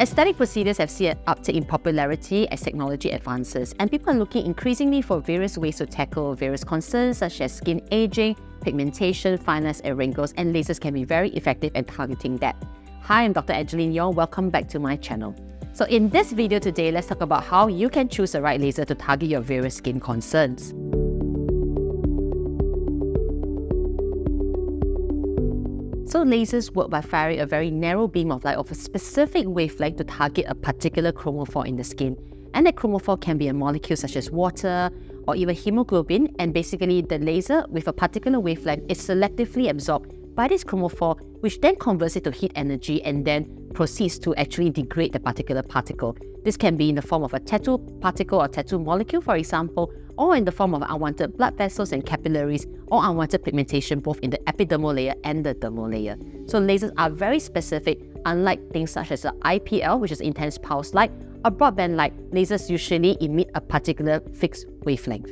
Aesthetic procedures have seen an uptick in popularity as technology advances, and people are looking increasingly for various ways to tackle various concerns such as skin aging, pigmentation, fineness, and wrinkles, and lasers can be very effective at targeting that. Hi, I'm Dr. Angeline Yong. Welcome back to my channel. So in this video today, let's talk about how you can choose the right laser to target your various skin concerns. So lasers work by firing a very narrow beam of light of a specific wavelength to target a particular chromophore in the skin. And that chromophore can be a molecule such as water or even hemoglobin. And basically, the laser with a particular wavelength is selectively absorbed by this chromophore, which then converts it to heat energy and then proceeds to actually degrade the particular particle. This can be in the form of a tattoo particle or tattoo molecule, for example, or in the form of unwanted blood vessels and capillaries, or unwanted pigmentation both in the epidermal layer and the dermal layer. So lasers are very specific, unlike things such as the IPL, which is intense pulse light, or broadband light, lasers usually emit a particular fixed wavelength.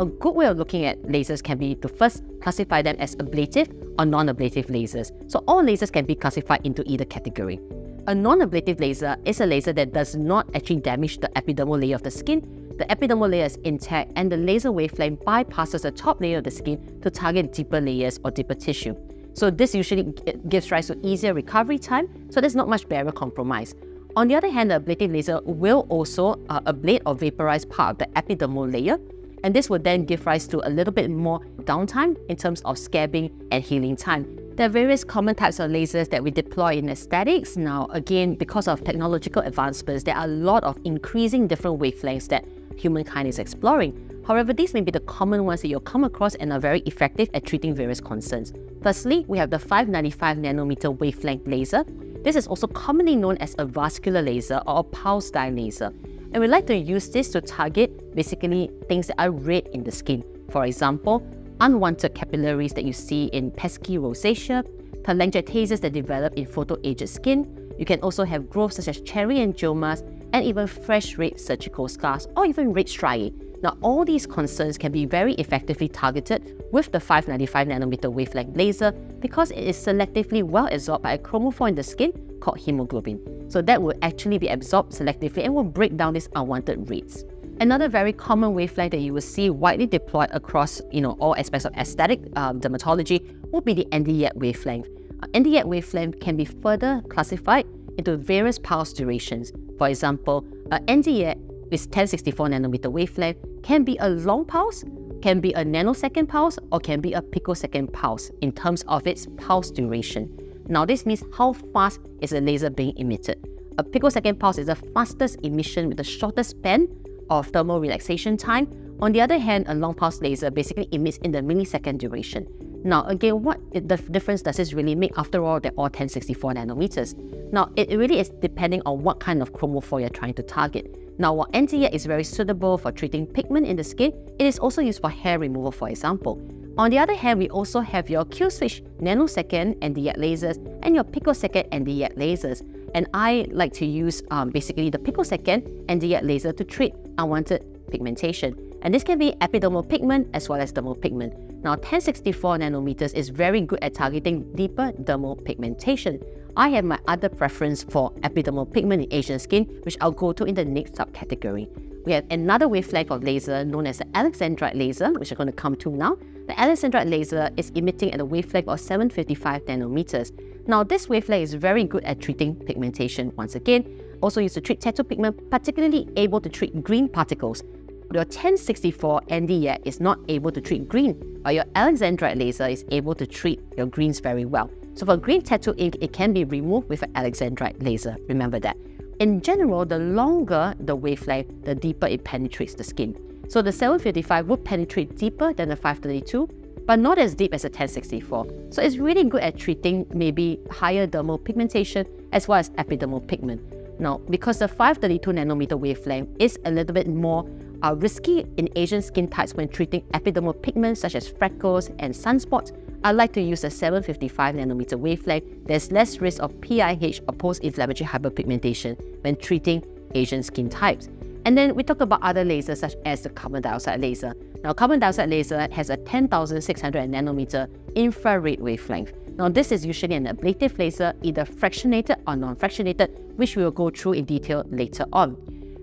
A good way of looking at lasers can be to first classify them as ablative or non-ablative lasers. So all lasers can be classified into either category. A non-ablative laser is a laser that does not actually damage the epidermal layer of the skin. The epidermal layer is intact and the laser wavelength bypasses the top layer of the skin to target deeper layers or deeper tissue. So this usually gives rise to easier recovery time, so there's not much barrier compromise. On the other hand, the ablative laser will also uh, ablate or vaporize part of the epidermal layer, and this would then give rise to a little bit more downtime in terms of scabbing and healing time. There are various common types of lasers that we deploy in aesthetics. Now, again, because of technological advancements, there are a lot of increasing different wavelengths that humankind is exploring. However, these may be the common ones that you'll come across and are very effective at treating various concerns. Firstly, we have the 595 nanometer wavelength laser. This is also commonly known as a vascular laser or a pulse dye laser. And we like to use this to target basically things that are red in the skin. For example, unwanted capillaries that you see in pesky rosacea, telangiectasias that develop in photoaged skin. You can also have growths such as cherry angiomas and even fresh red surgical scars or even red striae. Now, all these concerns can be very effectively targeted with the 595 nanometer wavelength laser because it is selectively well absorbed by a chromophore in the skin called hemoglobin. So that will actually be absorbed selectively and will break down these unwanted reds. Another very common wavelength that you will see widely deployed across you know, all aspects of aesthetic um, dermatology would be the Nd:YAG wavelength. Uh, Nd:YAG wavelength can be further classified into various pulse durations. For example, a Nd:YAG with 1064 nanometer wavelength can be a long pulse, can be a nanosecond pulse, or can be a picosecond pulse in terms of its pulse duration. Now this means how fast is the laser being emitted. A picosecond pulse is the fastest emission with the shortest span of thermal relaxation time. On the other hand, a long pulse laser basically emits in the millisecond duration. Now, again, what the difference does this really make? After all, they're all 1064 nanometers. Now, it really is depending on what kind of chromophore you're trying to target. Now, while Nd:YAG is very suitable for treating pigment in the skin, it is also used for hair removal, for example. On the other hand, we also have your Q-switch nanosecond Nd:YAG lasers and your picosecond Nd:YAG lasers. And I like to use um, basically the picosecond Nd:YAG laser to treat unwanted pigmentation. And this can be epidermal pigment as well as dermal pigment. Now 1064 nanometers is very good at targeting deeper dermal pigmentation. I have my other preference for epidermal pigment in Asian skin, which I'll go to in the next subcategory. We have another wavelength of laser known as the alexandrite laser, which I'm going to come to now. The alexandrite laser is emitting at a wavelength of 755 nanometers. Now, this wavelength is very good at treating pigmentation once again, also used to treat tattoo pigment, particularly able to treat green particles. Your 1064 Nd:YAG is not able to treat green, but your alexandrite laser is able to treat your greens very well. So for green tattoo ink, it can be removed with an alexandrite laser. Remember that. In general, the longer the wavelength, the deeper it penetrates the skin. So the 755 would penetrate deeper than the 532, but not as deep as a 1064. So it's really good at treating maybe higher dermal pigmentation as well as epidermal pigment. Now, because the 532 nanometer wavelength is a little bit more uh, risky in Asian skin types when treating epidermal pigments such as freckles and sunspots, I like to use a 755 nanometer wavelength. There's less risk of PIH or post-inflammatory hyperpigmentation when treating Asian skin types. And then we talk about other lasers such as the carbon dioxide laser. Now, carbon dioxide laser has a 10,600 nanometer infrared wavelength. Now, this is usually an ablative laser, either fractionated or non-fractionated, which we will go through in detail later on.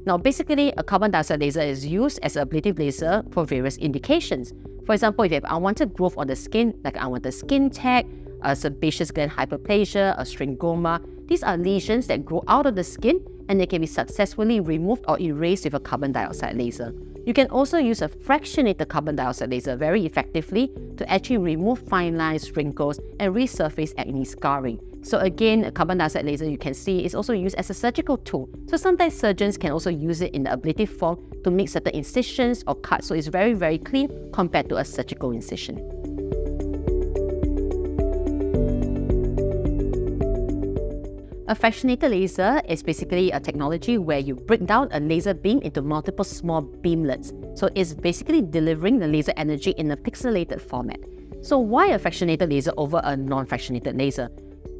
Now, basically, a carbon dioxide laser is used as an ablative laser for various indications. For example, if you have unwanted growth on the skin, like unwanted skin tag, a sebaceous gland hyperplasia, a syringoma, these are lesions that grow out of the skin and they can be successfully removed or erased with a carbon dioxide laser. You can also use a fractionated carbon dioxide laser very effectively to actually remove fine lines, wrinkles, and resurface acne scarring. So again, a carbon dioxide laser you can see is also used as a surgical tool. So sometimes surgeons can also use it in the ablative form to make certain incisions or cuts. So it's very, very clean compared to a surgical incision. A fractionated laser is basically a technology where you break down a laser beam into multiple small beamlets. So it's basically delivering the laser energy in a pixelated format. So why a fractionated laser over a non-fractionated laser?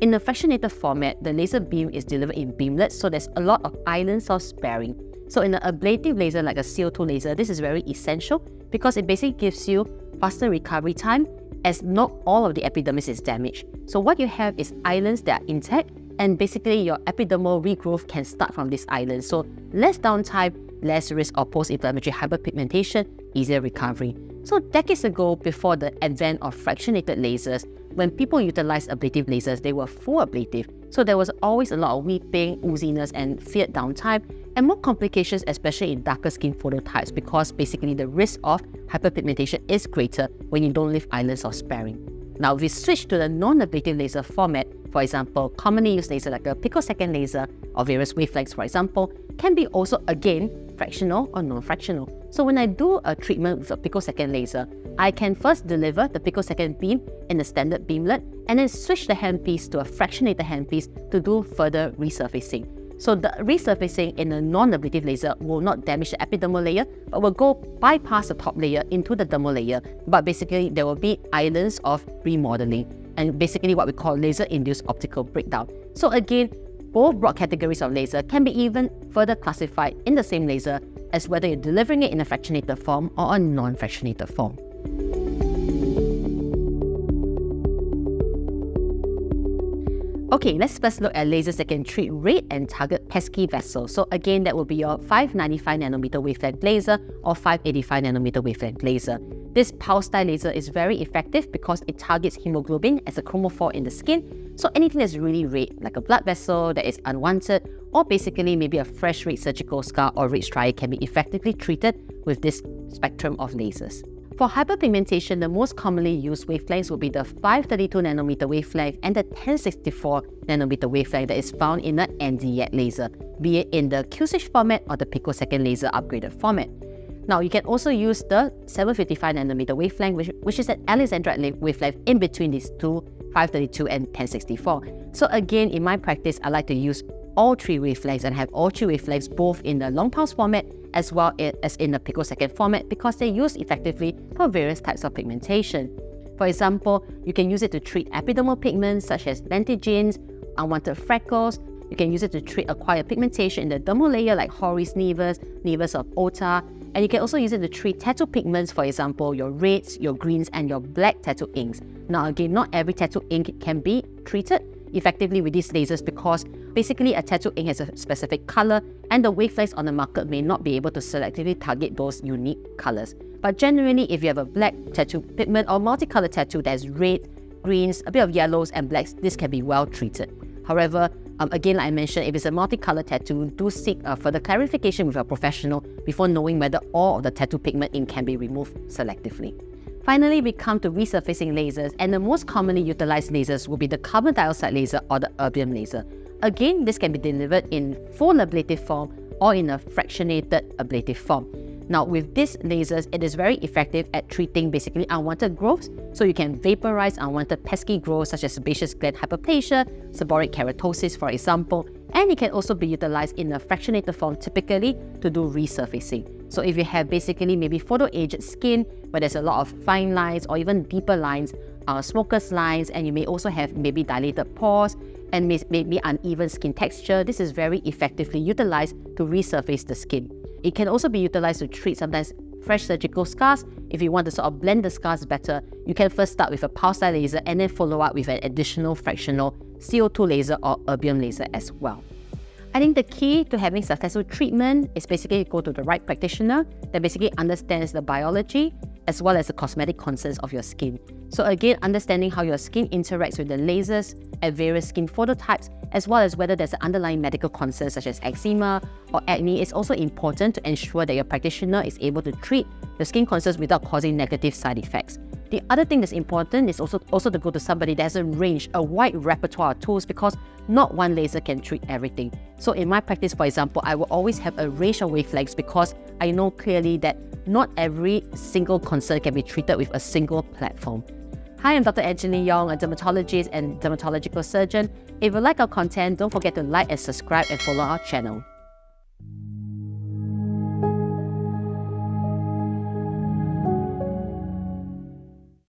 In a fractionated format, the laser beam is delivered in beamlets, so there's a lot of islands of sparing. So in an ablative laser like a CO2 laser, this is very essential because it basically gives you faster recovery time as not all of the epidermis is damaged. So what you have is islands that are intact and basically your epidermal regrowth can start from this island. So less downtime, less risk of post-inflammatory hyperpigmentation, easier recovery. So decades ago, before the advent of fractionated lasers, when people utilized ablative lasers, they were full ablative. So there was always a lot of weeping, ooziness, and feared downtime, and more complications, especially in darker skin phototypes, because basically the risk of hyperpigmentation is greater when you don't leave islands of sparing. Now, if we switch to the non-ablative laser format, for example, commonly used laser like a picosecond laser or various wavelengths, for example, can be also again fractional or non-fractional. So when I do a treatment with a picosecond laser, I can first deliver the picosecond beam in a standard beamlet and then switch the handpiece to a fractionated handpiece to do further resurfacing. So the resurfacing in a non-ablative laser will not damage the epidermal layer, but will go bypass the top layer into the dermal layer. But basically, there will be islands of remodeling, and basically what we call laser-induced optical breakdown. So again, both broad categories of laser can be even further classified in the same laser as whether you're delivering it in a fractionated form or a non-fractionated form. Okay, let's first look at lasers that can treat red and target pesky vessels. So again, that will be your 595 nanometer wavelength laser or 585 nanometer wavelength laser. This pulse dye laser is very effective because it targets hemoglobin as a chromophore in the skin. So anything that's really red, like a blood vessel that is unwanted, or basically maybe a fresh red surgical scar or red striae can be effectively treated with this spectrum of lasers. For hyperpigmentation, the most commonly used wavelengths will be the 532 nanometer wavelength and the 1064 nanometer wavelength that is found in the Nd:YAG laser, be it in the Q-switch format or the picosecond laser upgraded format. Now, you can also use the 755 nanometer wavelength, which, which is an Alexandrite wavelength in between these two, 532 and 1064. So again, in my practice, I like to use all three wavelengths and have all three wavelengths both in the long pulse format as well as in the picosecond format because they're used effectively for various types of pigmentation. For example, you can use it to treat epidermal pigments such as lentigines, unwanted freckles. You can use it to treat acquired pigmentation in the dermal layer like Hori's nevus, nevus of Ota, and you can also use it to treat tattoo pigments, for example, your reds, your greens, and your black tattoo inks. Now again, not every tattoo ink can be treated, effectively with these lasers because basically a tattoo ink has a specific color and the wavelengths on the market may not be able to selectively target those unique colors. But generally, if you have a black tattoo pigment or multicolored tattoo that is red, greens, a bit of yellows and blacks, this can be well treated. However, um, again, like I mentioned, if it's a multicolored tattoo, do seek uh, further clarification with a professional before knowing whether all of the tattoo pigment ink can be removed selectively. Finally, we come to resurfacing lasers, and the most commonly utilized lasers will be the carbon dioxide laser or the erbium laser. Again, this can be delivered in full ablative form or in a fractionated ablative form. Now, with these lasers, it is very effective at treating basically unwanted growths. So you can vaporize unwanted pesky growths such as sebaceous gland hyperplasia, seborrheic keratosis, for example, and it can also be utilized in a fractionated form typically to do resurfacing. So if you have basically maybe photo-aged skin where there's a lot of fine lines or even deeper lines, uh, smoker's lines, and you may also have maybe dilated pores and maybe uneven skin texture, this is very effectively utilized to resurface the skin. It can also be utilized to treat sometimes fresh surgical scars, if you want to sort of blend the scars better, you can first start with a pulse laser and then follow up with an additional fractional CO2 laser or erbium laser as well. I think the key to having successful treatment is basically go to the right practitioner that basically understands the biology as well as the cosmetic concerns of your skin. So again, understanding how your skin interacts with the lasers at various skin phototypes, as well as whether there's an underlying medical concern such as eczema or acne is also important to ensure that your practitioner is able to treat the skin concerns without causing negative side effects. The other thing that's important is also, also to go to somebody that has a range, a wide repertoire of tools because not one laser can treat everything. So in my practice, for example, I will always have a range of wavelengths because I know clearly that not every single concern can be treated with a single platform. Hi, I'm Dr. Angeline Yong, a dermatologist and dermatological surgeon. If you like our content, don't forget to like and subscribe and follow our channel.